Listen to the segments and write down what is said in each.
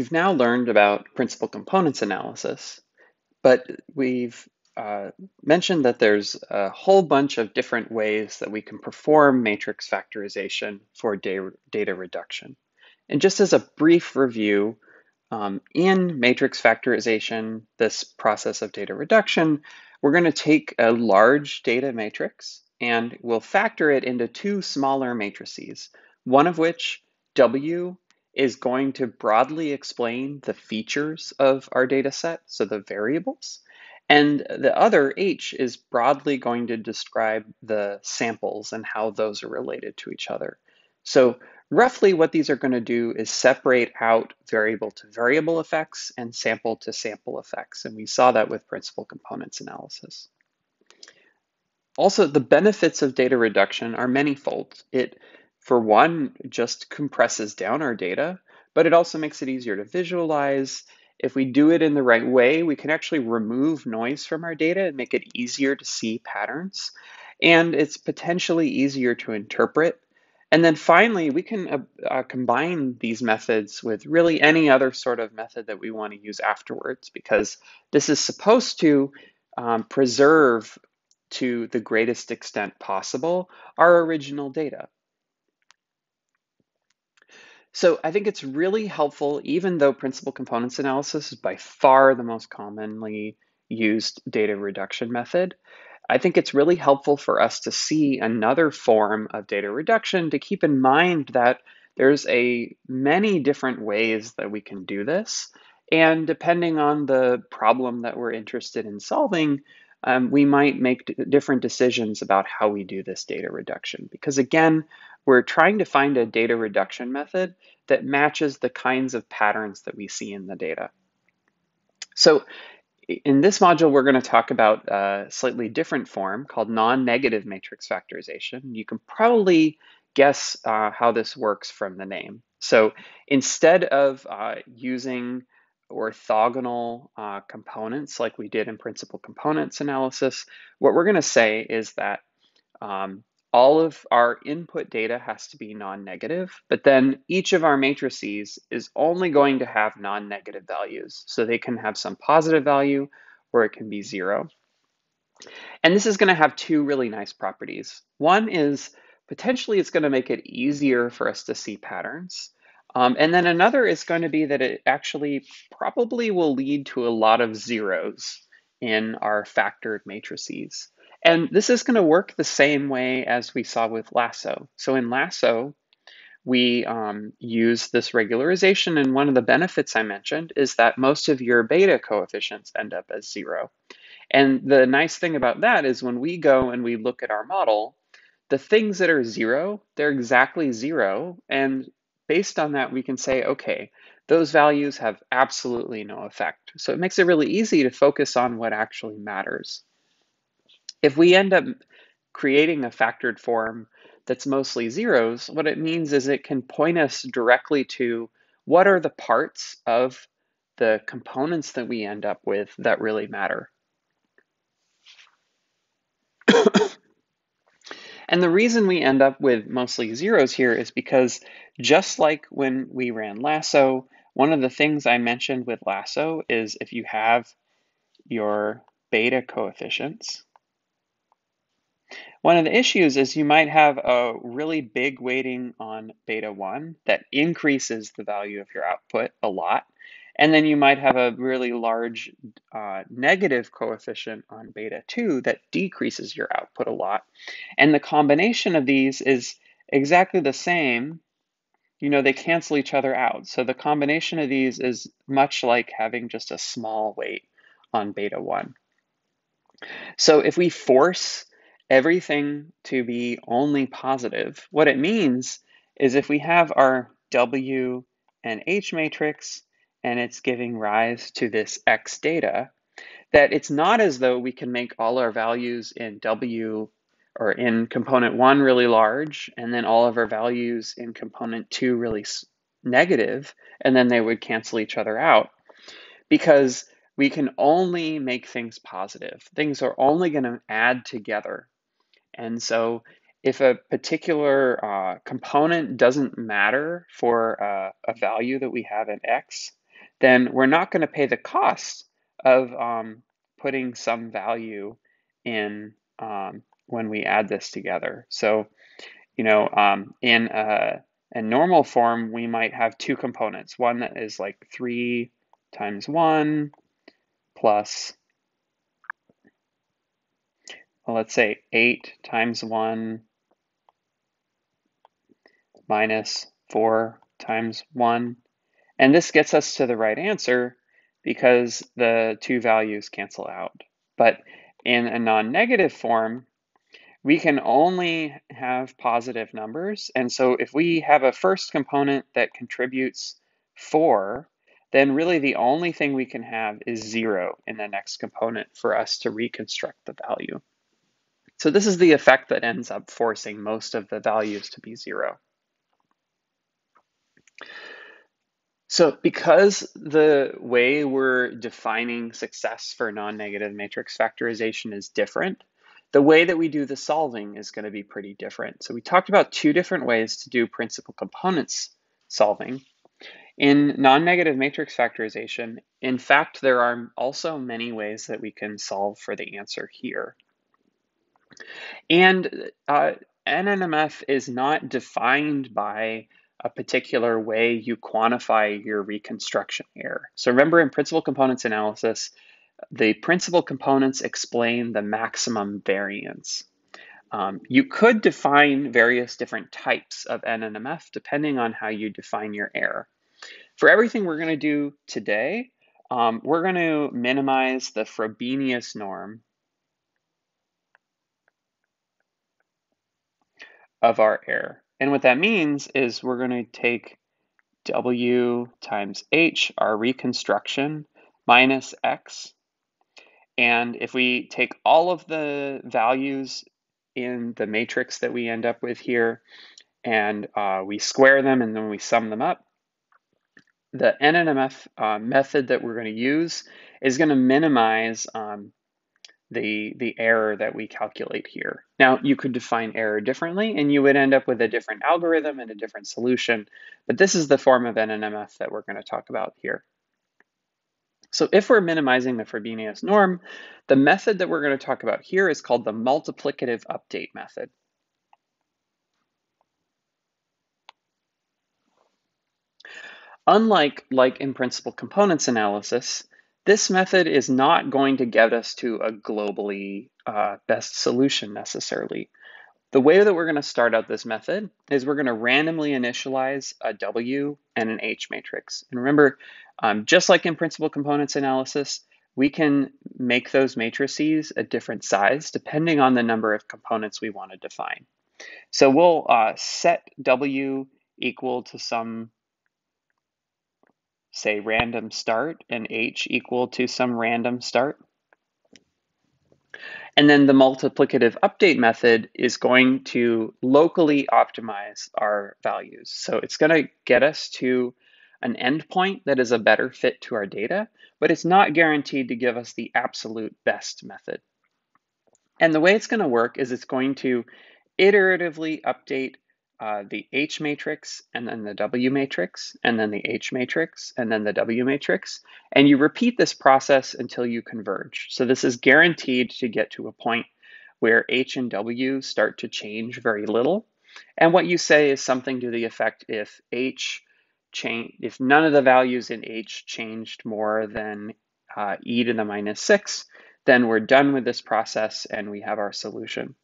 You've now learned about principal components analysis, but we've uh, mentioned that there's a whole bunch of different ways that we can perform matrix factorization for data, data reduction. And just as a brief review, um, in matrix factorization, this process of data reduction, we're going to take a large data matrix and we'll factor it into two smaller matrices, one of which, W, is going to broadly explain the features of our data set, so the variables. And the other, H, is broadly going to describe the samples and how those are related to each other. So roughly what these are going to do is separate out variable to variable effects and sample to sample effects. And we saw that with principal components analysis. Also, the benefits of data reduction are manyfold. It, for one, just compresses down our data, but it also makes it easier to visualize. If we do it in the right way, we can actually remove noise from our data and make it easier to see patterns. And it's potentially easier to interpret. And then finally, we can uh, uh, combine these methods with really any other sort of method that we want to use afterwards, because this is supposed to um, preserve to the greatest extent possible our original data. So I think it's really helpful, even though principal components analysis is by far the most commonly used data reduction method, I think it's really helpful for us to see another form of data reduction to keep in mind that there's a many different ways that we can do this. And depending on the problem that we're interested in solving, um, we might make different decisions about how we do this data reduction. Because again, we're trying to find a data reduction method that matches the kinds of patterns that we see in the data. So in this module, we're going to talk about a slightly different form called non-negative matrix factorization. You can probably guess uh, how this works from the name. So instead of uh, using orthogonal uh, components like we did in principal components analysis, what we're going to say is that um, all of our input data has to be non-negative, but then each of our matrices is only going to have non-negative values. So they can have some positive value or it can be zero. And this is going to have two really nice properties. One is potentially it's going to make it easier for us to see patterns. Um, and then another is going to be that it actually probably will lead to a lot of zeros in our factored matrices. And this is going to work the same way as we saw with lasso. So in lasso, we um, use this regularization, and one of the benefits I mentioned is that most of your beta coefficients end up as zero. And the nice thing about that is when we go and we look at our model, the things that are zero, they're exactly zero, and based on that, we can say, okay, those values have absolutely no effect. So it makes it really easy to focus on what actually matters. If we end up creating a factored form that's mostly zeros, what it means is it can point us directly to what are the parts of the components that we end up with that really matter. And the reason we end up with mostly zeros here is because just like when we ran lasso, one of the things I mentioned with lasso is if you have your beta coefficients, one of the issues is you might have a really big weighting on beta 1 that increases the value of your output a lot. And then you might have a really large uh, negative coefficient on beta 2 that decreases your output a lot. And the combination of these is exactly the same. You know, they cancel each other out. So the combination of these is much like having just a small weight on beta 1. So if we force everything to be only positive, what it means is if we have our W and H matrix, and it's giving rise to this X data, that it's not as though we can make all our values in W or in component one really large, and then all of our values in component two really negative, and then they would cancel each other out. Because we can only make things positive. Things are only going to add together. And so if a particular uh, component doesn't matter for uh, a value that we have in X, then we're not going to pay the cost of um, putting some value in um, when we add this together. So, you know, um, in a, a normal form, we might have two components. One that is like 3 times 1 plus, let's say 8 times 1 minus 4 times 1. And this gets us to the right answer because the two values cancel out. But in a non-negative form, we can only have positive numbers. And so if we have a first component that contributes 4, then really the only thing we can have is 0 in the next component for us to reconstruct the value. So this is the effect that ends up forcing most of the values to be 0. So because the way we're defining success for non-negative matrix factorization is different, the way that we do the solving is going to be pretty different. So we talked about two different ways to do principal components solving. In non-negative matrix factorization, in fact, there are also many ways that we can solve for the answer here. And uh, NNMF is not defined by a particular way you quantify your reconstruction error. So remember in principal components analysis, the principal components explain the maximum variance. Um, you could define various different types of NNMF depending on how you define your error. For everything we're going to do today, um, we're going to minimize the Frobenius norm of our error. And what that means is we're going to take W times H, our reconstruction, minus X. And if we take all of the values in the matrix that we end up with here, and uh, we square them and then we sum them up, the NNMF uh, method that we're going to use is going to minimize um, the, the error that we calculate here. Now, you could define error differently and you would end up with a different algorithm and a different solution, but this is the form of NNMF that we're going to talk about here. So if we're minimizing the Frobenius norm, the method that we're going to talk about here is called the multiplicative update method. Unlike like in principal components analysis, this method is not going to get us to a globally uh, best solution necessarily. The way that we're going to start out this method is we're going to randomly initialize a W and an H matrix. And remember, um, just like in principal components analysis, we can make those matrices a different size depending on the number of components we want to define. So we'll uh, set W equal to some say random start and h equal to some random start. And then the multiplicative update method is going to locally optimize our values. So it's going to get us to an endpoint that is a better fit to our data, but it's not guaranteed to give us the absolute best method. And the way it's going to work is it's going to iteratively update uh, the H matrix and then the W matrix and then the H matrix and then the W matrix. And you repeat this process until you converge. So this is guaranteed to get to a point where H and W start to change very little. And what you say is something to the effect if H change, if none of the values in H changed more than uh, e to the minus six, then we're done with this process and we have our solution.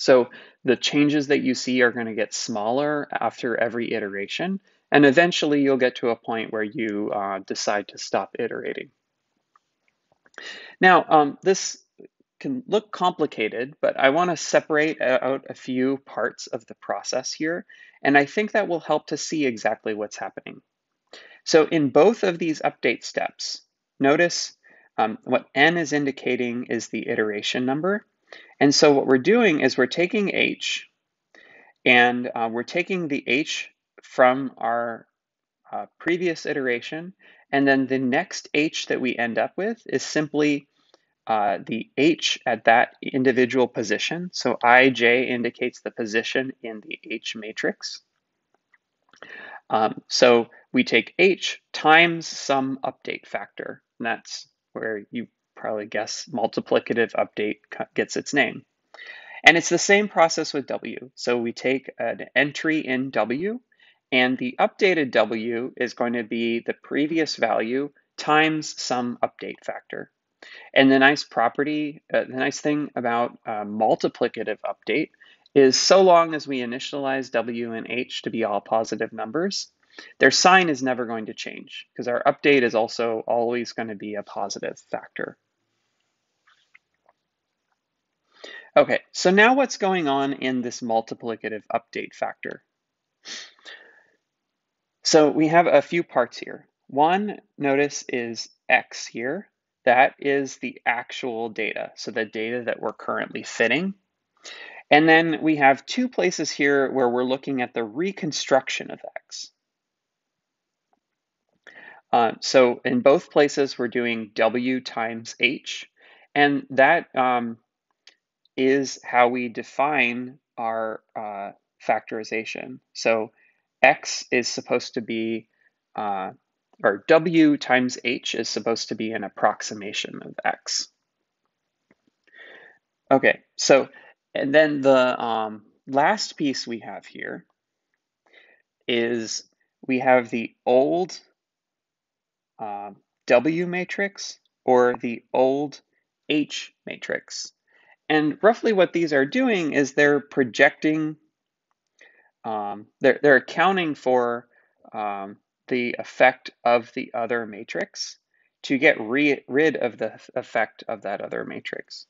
So the changes that you see are going to get smaller after every iteration, and eventually you'll get to a point where you uh, decide to stop iterating. Now, um, this can look complicated, but I want to separate out a few parts of the process here, and I think that will help to see exactly what's happening. So in both of these update steps, notice um, what n is indicating is the iteration number, and so what we're doing is we're taking H and uh, we're taking the H from our uh, previous iteration. And then the next H that we end up with is simply uh, the H at that individual position. So IJ indicates the position in the H matrix. Um, so we take h times some update factor, and that's where you probably guess multiplicative update gets its name. And it's the same process with W. So we take an entry in W, and the updated W is going to be the previous value times some update factor. And the nice property, uh, the nice thing about uh, multiplicative update is so long as we initialize W and H to be all positive numbers, their sign is never going to change because our update is also always going to be a positive factor. Okay, so now what's going on in this multiplicative update factor? So we have a few parts here. One, notice, is X here. That is the actual data, so the data that we're currently fitting. And then we have two places here where we're looking at the reconstruction of X. Uh, so in both places, we're doing W times H, and that um, is how we define our uh, factorization. So X is supposed to be, uh, or W times H is supposed to be an approximation of X. Okay, so, and then the um, last piece we have here is we have the old uh, W matrix or the old H matrix. And roughly what these are doing is they're projecting, um, they're, they're accounting for um, the effect of the other matrix to get re rid of the effect of that other matrix.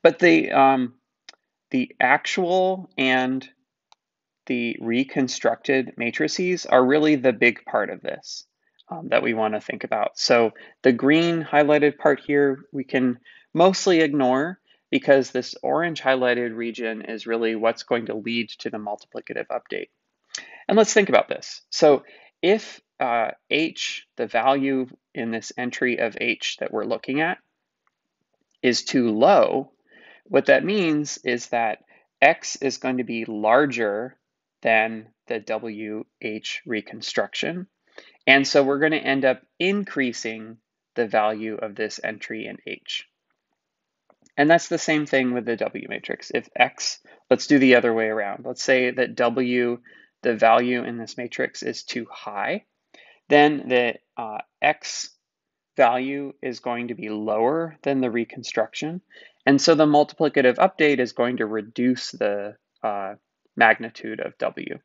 But the, um, the actual and the reconstructed matrices are really the big part of this um, that we want to think about. So the green highlighted part here, we can mostly ignore because this orange highlighted region is really what's going to lead to the multiplicative update. And let's think about this. So if uh, h, the value in this entry of h that we're looking at, is too low, what that means is that x is going to be larger than the WH reconstruction. And so we're going to end up increasing the value of this entry in H. And that's the same thing with the W matrix. If X, let's do the other way around. Let's say that W, the value in this matrix is too high, then the uh, X value is going to be lower than the reconstruction. And so the multiplicative update is going to reduce the uh, magnitude of W.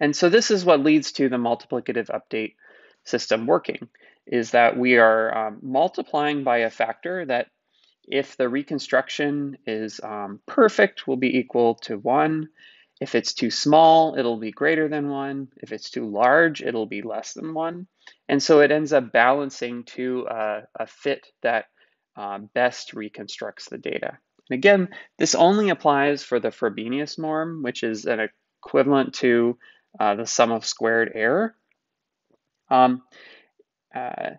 And so this is what leads to the multiplicative update system working, is that we are um, multiplying by a factor that if the reconstruction is um, perfect, will be equal to one. If it's too small, it'll be greater than one. If it's too large, it'll be less than one. And so it ends up balancing to a, a fit that uh, best reconstructs the data. And again, this only applies for the Frobenius norm, which is an equivalent to uh, the sum of squared error. Um, uh,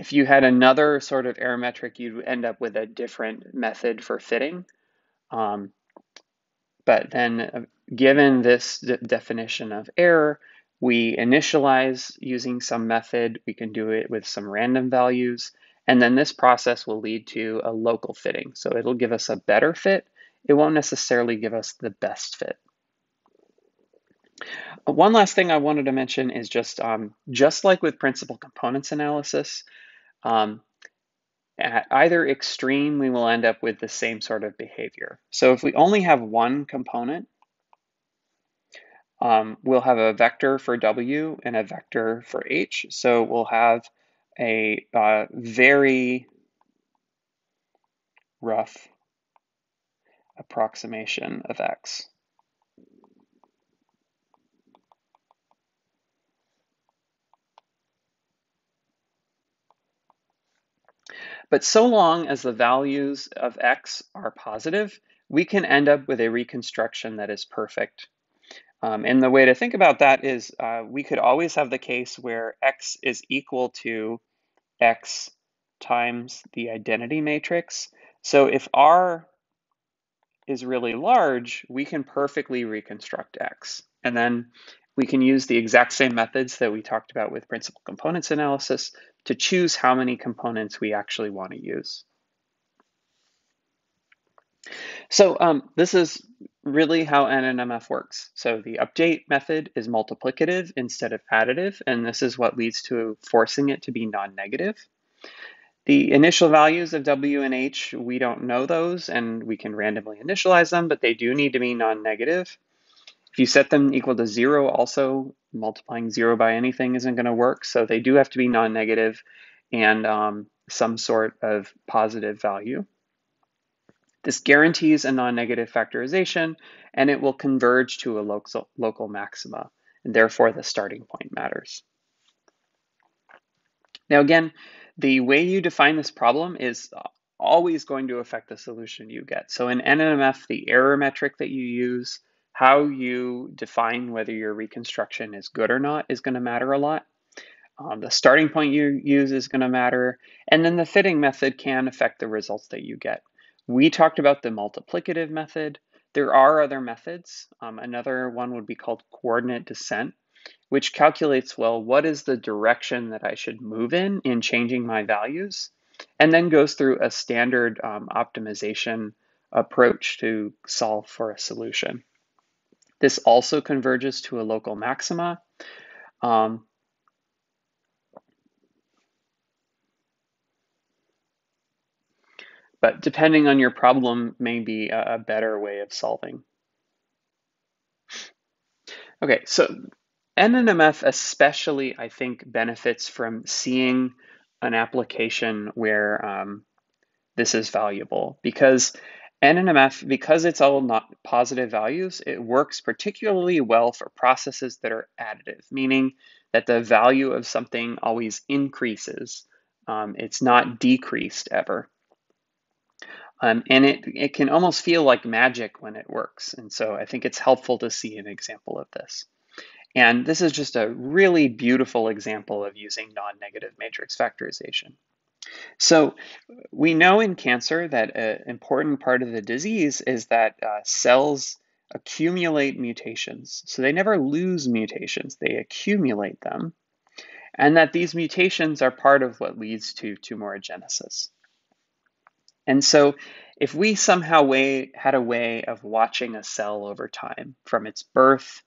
if you had another sort of error metric, you'd end up with a different method for fitting. Um, but then uh, given this de definition of error, we initialize using some method. We can do it with some random values. And then this process will lead to a local fitting. So it'll give us a better fit. It won't necessarily give us the best fit. One last thing I wanted to mention is just, um, just like with principal components analysis, um, at either extreme, we will end up with the same sort of behavior. So if we only have one component, um, we'll have a vector for W and a vector for H. So we'll have a uh, very rough approximation of X. But so long as the values of x are positive, we can end up with a reconstruction that is perfect. Um, and the way to think about that is uh, we could always have the case where x is equal to x times the identity matrix. So if R is really large, we can perfectly reconstruct x. And then we can use the exact same methods that we talked about with principal components analysis to choose how many components we actually want to use. So um, this is really how NNMF works. So the update method is multiplicative instead of additive, and this is what leads to forcing it to be non-negative. The initial values of W and H, we don't know those, and we can randomly initialize them, but they do need to be non-negative. If you set them equal to zero, also multiplying zero by anything isn't going to work, so they do have to be non-negative and um, some sort of positive value. This guarantees a non-negative factorization, and it will converge to a local, local maxima, and therefore the starting point matters. Now again, the way you define this problem is always going to affect the solution you get. So in NNMF, the error metric that you use, how you define whether your reconstruction is good or not is going to matter a lot. Um, the starting point you use is going to matter, and then the fitting method can affect the results that you get. We talked about the multiplicative method. There are other methods. Um, another one would be called coordinate descent, which calculates, well, what is the direction that I should move in in changing my values, and then goes through a standard um, optimization approach to solve for a solution. This also converges to a local maxima. Um, but depending on your problem may be a, better way of solving. Okay, so NNMF especially, I think, benefits from seeing an application where um, this is valuable because NNMF, because it's all not positive values, it works particularly well for processes that are additive, meaning that the value of something always increases. Um, it's not decreased ever. Um, and it, it can almost feel like magic when it works. And so I think it's helpful to see an example of this. And this is just a really beautiful example of using non-negative matrix factorization. So we know in cancer that an important part of the disease is that uh, cells accumulate mutations. So they never lose mutations, they accumulate them. And that these mutations are part of what leads to tumorigenesis. And so if we somehow way, had a way of watching a cell over time from its birth,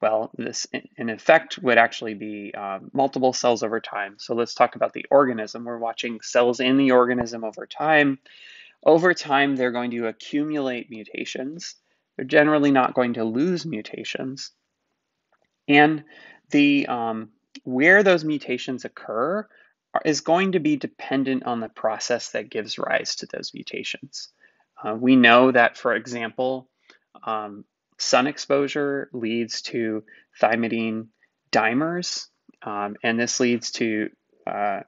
well, this in effect would actually be um, multiple cells over time. So let's talk about the organism. We're watching cells in the organism over time. Over time, they're going to accumulate mutations. They're generally not going to lose mutations. And the um, where those mutations occur is going to be dependent on the process that gives rise to those mutations. Uh, we know that, for example, um, sun exposure leads to thymidine dimers, um, and this leads to uh,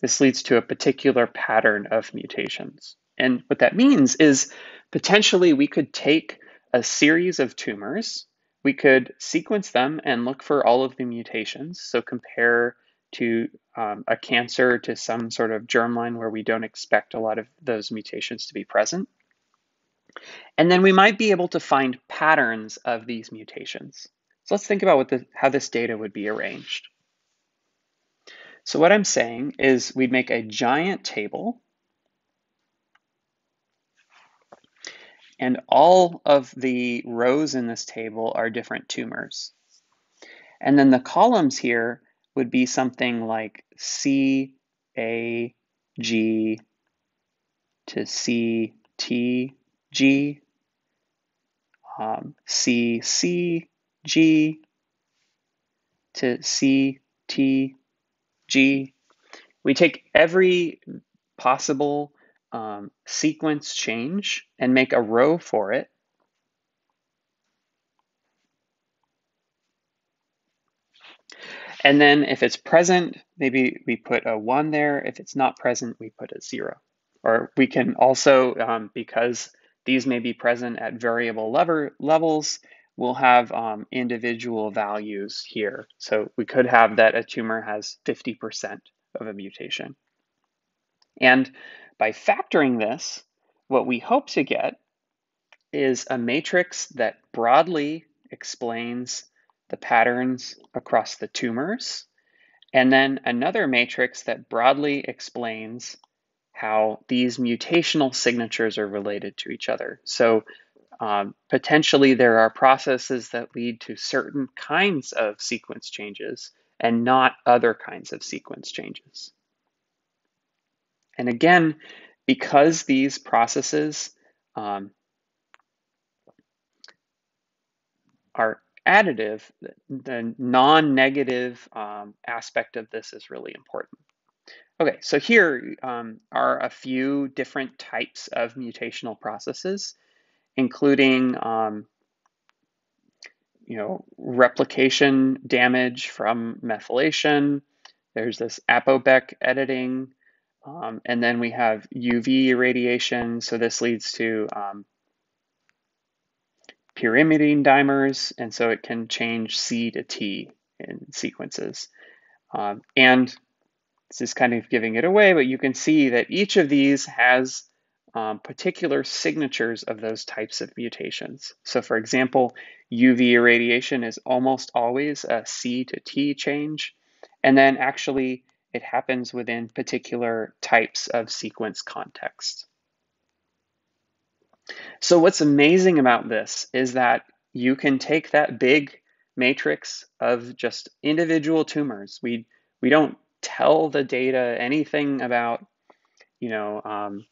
this leads to a particular pattern of mutations. And what that means is potentially we could take a series of tumors we could sequence them and look for all of the mutations. So compare to um, a cancer to some sort of germline where we don't expect a lot of those mutations to be present. And then we might be able to find patterns of these mutations. So let's think about what the, how this data would be arranged. So what I'm saying is we'd make a giant table And all of the rows in this table are different tumors. And then the columns here would be something like C, A, G to C, T, G, um, C, C, G to C, T, G. We take every possible um, sequence change and make a row for it. And then if it's present, maybe we put a one there. If it's not present, we put a zero. Or we can also, um, because these may be present at variable lever levels, we'll have um, individual values here. So we could have that a tumor has 50% of a mutation. And by factoring this, what we hope to get is a matrix that broadly explains the patterns across the tumors, and then another matrix that broadly explains how these mutational signatures are related to each other. So um, potentially there are processes that lead to certain kinds of sequence changes and not other kinds of sequence changes. And again, because these processes um, are additive, the non-negative um, aspect of this is really important. Okay, so here um, are a few different types of mutational processes, including um, you know, replication damage from methylation. There's this apobec editing, um, and then we have UV irradiation. So this leads to um, pyrimidine dimers, and so it can change C to T in sequences. Um, and this is kind of giving it away, but you can see that each of these has um, particular signatures of those types of mutations. So for example, UV irradiation is almost always a C to T change. And then actually it happens within particular types of sequence context. So what's amazing about this is that you can take that big matrix of just individual tumors. We, we don't tell the data anything about, you know, um,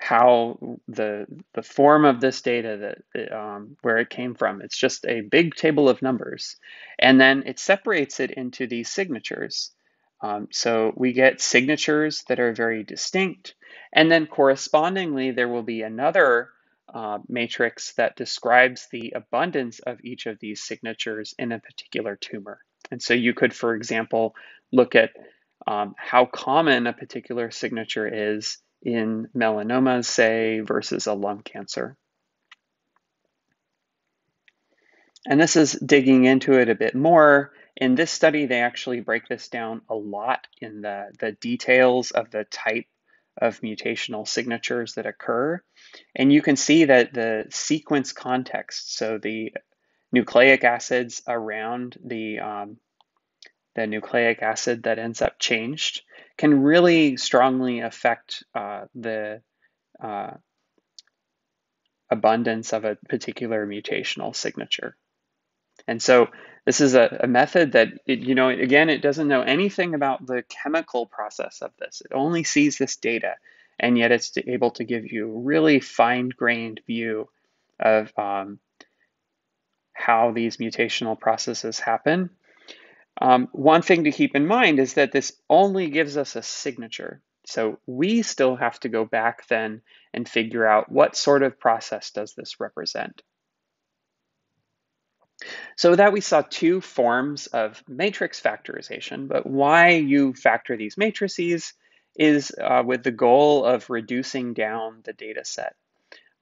how the the form of this data that um, where it came from. It's just a big table of numbers, and then it separates it into these signatures. Um, so we get signatures that are very distinct, and then correspondingly there will be another uh, matrix that describes the abundance of each of these signatures in a particular tumor. And so you could, for example, look at um, how common a particular signature is in melanomas, say, versus a lung cancer. And this is digging into it a bit more. In this study, they actually break this down a lot in the, the details of the type of mutational signatures that occur. And you can see that the sequence context, so the nucleic acids around the, um, the nucleic acid that ends up changed, can really strongly affect uh, the uh, abundance of a particular mutational signature. And so this is a, a method that, it, you know, again, it doesn't know anything about the chemical process of this. It only sees this data, and yet it's able to give you a really fine-grained view of um, how these mutational processes happen um, one thing to keep in mind is that this only gives us a signature. So we still have to go back then and figure out what sort of process does this represent. So with that, we saw two forms of matrix factorization, but why you factor these matrices is uh, with the goal of reducing down the data set.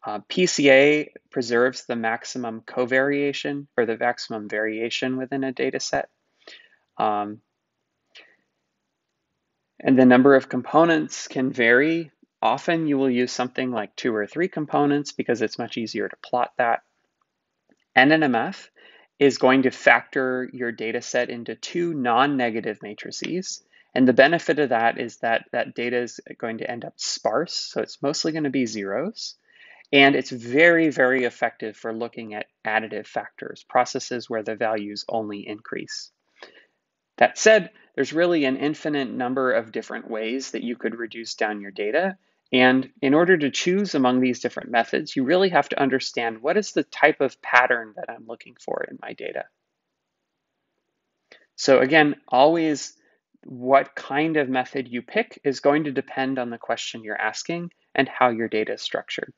Uh, PCA preserves the maximum covariation or the maximum variation within a data set. Um, and the number of components can vary. Often you will use something like two or three components because it's much easier to plot that. NNMF is going to factor your data set into two non-negative matrices. And the benefit of that is that that data is going to end up sparse. So it's mostly going to be zeros. And it's very, very effective for looking at additive factors, processes where the values only increase. That said, there's really an infinite number of different ways that you could reduce down your data. And in order to choose among these different methods, you really have to understand what is the type of pattern that I'm looking for in my data. So again, always what kind of method you pick is going to depend on the question you're asking and how your data is structured.